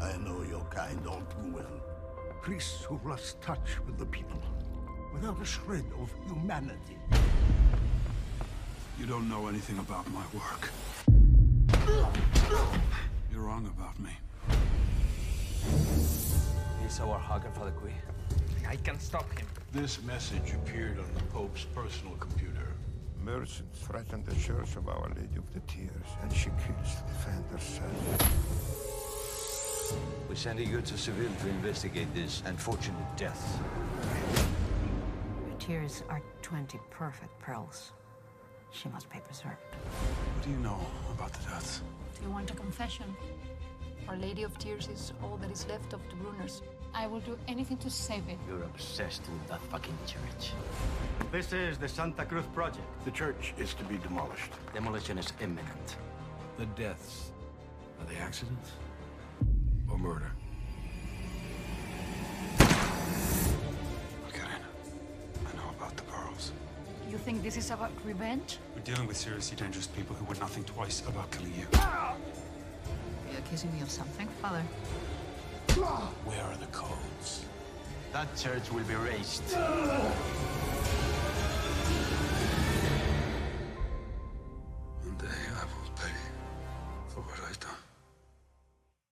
I know your kind all too well. Priests who've lost touch with the people, without a shred of humanity. You don't know anything about my work. You're wrong about me. He's our Hagen for the Queen. I can stop him. This message appeared on the Pope's personal computer. Merchants threaten the Church of Our Lady of the Tears, and she kills the defender's son. We're sending you to Seville to investigate this unfortunate death. Your tears are 20 perfect pearls. She must be preserved. What do you know about the deaths? Do you want a confession? Our Lady of Tears is all that is left of the Bruners. I will do anything to save it. You're obsessed with that fucking church. This is the Santa Cruz Project. The church is to be demolished. Demolition is imminent. The deaths. Are they accidents? or murder. Look at. I know about the. You think this is about revenge? We're dealing with seriously dangerous people who would nothing twice about killing you. You're accusing me of something, Father. Where are the codes? That church will be razed. One day I will pay for what I've done.